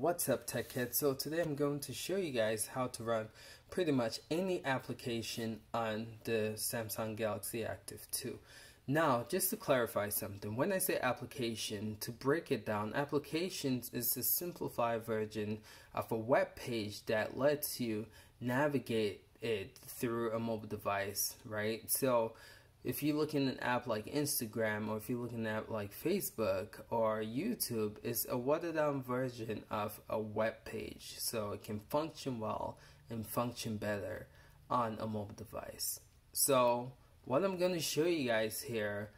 What's up tech kids? So today I'm going to show you guys how to run pretty much any application on the Samsung Galaxy Active 2. Now just to clarify something, when I say application, to break it down, applications is a simplified version of a web page that lets you navigate it through a mobile device, right? So if you look in an app like Instagram or if you look in an app like Facebook or YouTube, it's a watered down version of a web page. So it can function well and function better on a mobile device. So what I'm going to show you guys here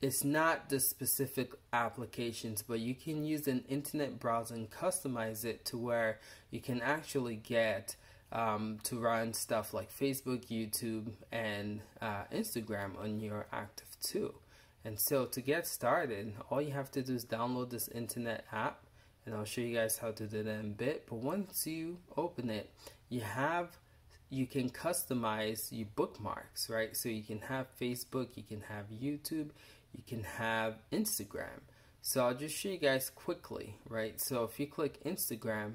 is not the specific applications, but you can use an internet browser and customize it to where you can actually get um, to run stuff like Facebook, YouTube, and uh, Instagram on your Active 2. And so to get started, all you have to do is download this internet app, and I'll show you guys how to do that in a bit. But once you open it, you have you can customize your bookmarks, right? So you can have Facebook, you can have YouTube, you can have Instagram. So I'll just show you guys quickly, right? So if you click Instagram,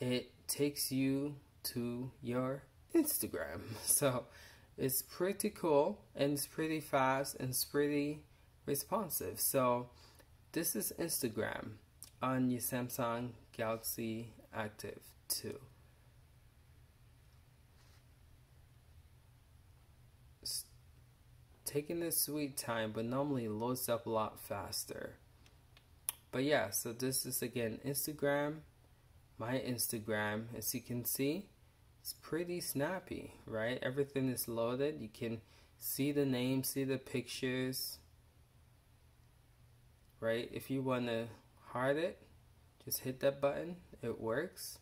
it takes you to your Instagram. So it's pretty cool and it's pretty fast and it's pretty responsive. So this is Instagram on your Samsung Galaxy Active 2. It's taking its sweet time, but normally loads up a lot faster. But yeah, so this is again Instagram my Instagram, as you can see, it's pretty snappy, right? Everything is loaded. You can see the name, see the pictures, right? If you want to hard it, just hit that button. It works,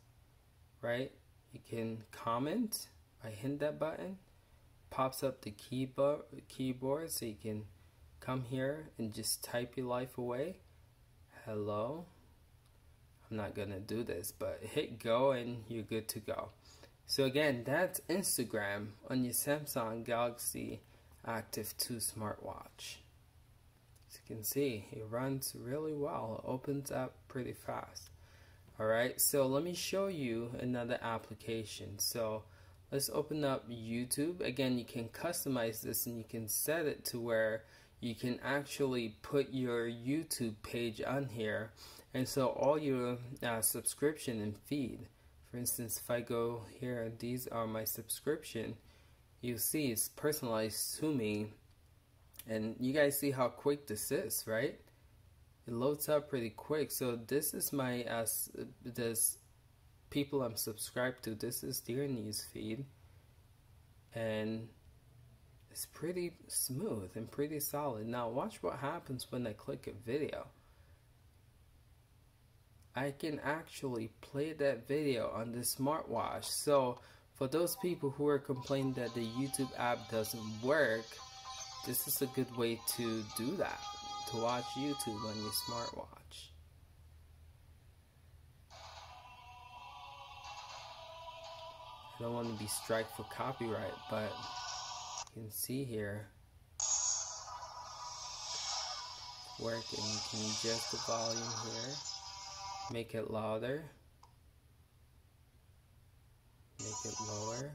right? You can comment by hitting that button. Pops up the keyboard, keyboard so you can come here and just type your life away. Hello. I'm not gonna do this, but hit go and you're good to go. So again, that's Instagram on your Samsung Galaxy Active 2 smartwatch. As you can see, it runs really well, it opens up pretty fast. Alright, so let me show you another application. So let's open up YouTube. Again, you can customize this and you can set it to where you can actually put your YouTube page on here and so all your uh, subscription and feed for instance if I go here these are my subscription you see it's personalized to me. And you guys see how quick this is right? It loads up pretty quick. So this is my uh, this people I'm subscribed to this is their news feed. And it's pretty smooth and pretty solid. Now watch what happens when I click a video I can actually play that video on the smartwatch. So for those people who are complaining that the YouTube app doesn't work, this is a good way to do that, to watch YouTube on your smartwatch. I don't want to be striked for copyright, but you can see here working. You can adjust the volume here make it louder. Make it lower.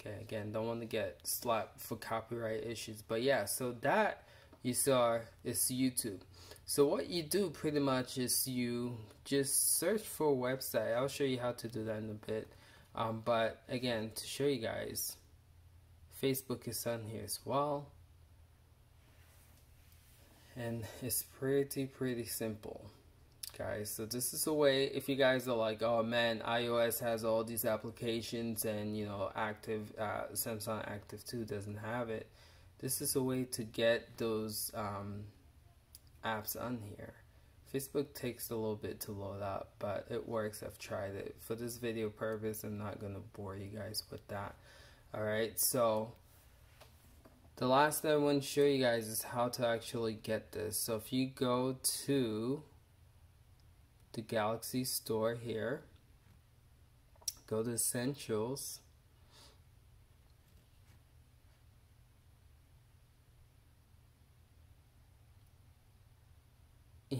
Okay again don't want to get slapped for copyright issues but yeah so that you saw is YouTube. So what you do pretty much is you just search for a website. I'll show you how to do that in a bit. Um, but again to show you guys Facebook is on here as well. And it's pretty pretty simple guys. So this is a way if you guys are like oh man iOS has all these applications and you know active uh, Samsung Active 2 doesn't have it this is a way to get those um, apps on here. Facebook takes a little bit to load up but it works. I've tried it. For this video purpose I'm not gonna bore you guys with that. Alright so the last thing I want to show you guys is how to actually get this. So if you go to the Galaxy Store here. Go to Essentials.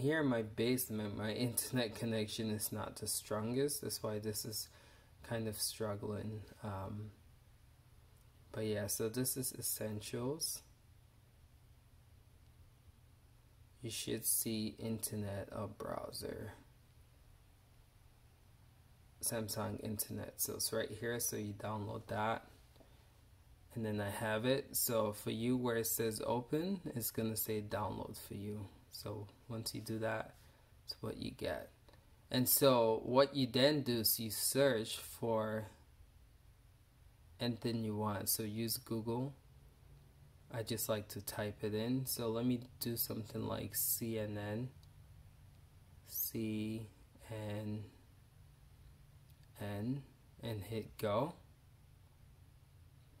here in my basement, my internet connection is not the strongest. That's why this is kind of struggling. Um, but yeah, so this is essentials. You should see internet or browser. Samsung internet. So it's right here. So you download that. And then I have it. So for you where it says open, it's going to say download for you. So once you do that, it's what you get. And so what you then do is you search for anything you want. So use Google. I just like to type it in. So let me do something like CNN. C and hit go.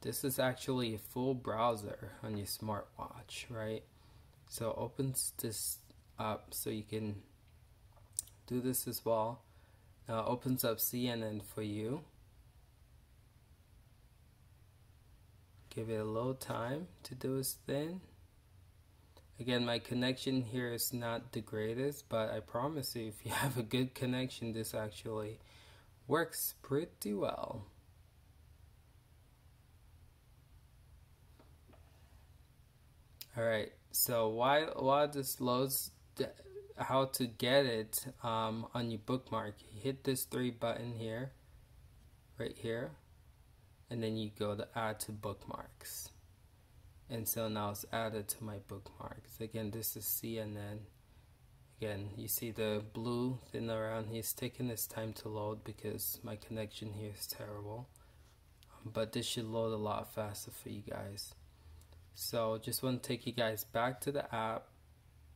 This is actually a full browser on your smartwatch, right? So opens this up so you can do this as well. Now opens up CNN for you. Give it a little time to do its thing. Again, my connection here is not the greatest, but I promise you, if you have a good connection, this actually works pretty well. Alright, so while, while this loads how to get it um, on your bookmark, you hit this three button here, right here, and then you go to add to bookmarks. And so now it's added to my bookmarks. Again, this is CNN. Again, you see the blue thing around here. It's taking its time to load because my connection here is terrible. Um, but this should load a lot faster for you guys. So just want to take you guys back to the app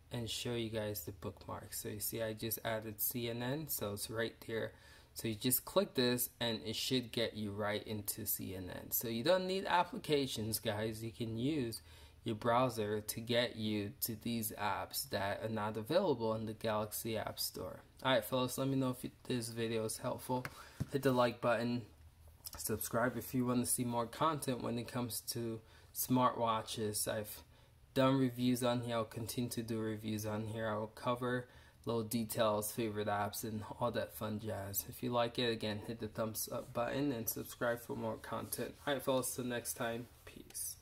and show you guys the bookmark. So you see I just added CNN, so it's right there. So you just click this and it should get you right into CNN. So you don't need applications guys, you can use your browser to get you to these apps that are not available in the Galaxy App Store. Alright fellas, let me know if this video is helpful. Hit the like button, subscribe if you want to see more content when it comes to smartwatches. I've done reviews on here. I'll continue to do reviews on here. I'll cover little details, favorite apps, and all that fun jazz. If you like it, again, hit the thumbs up button and subscribe for more content. Alright, fellas, till next time, peace.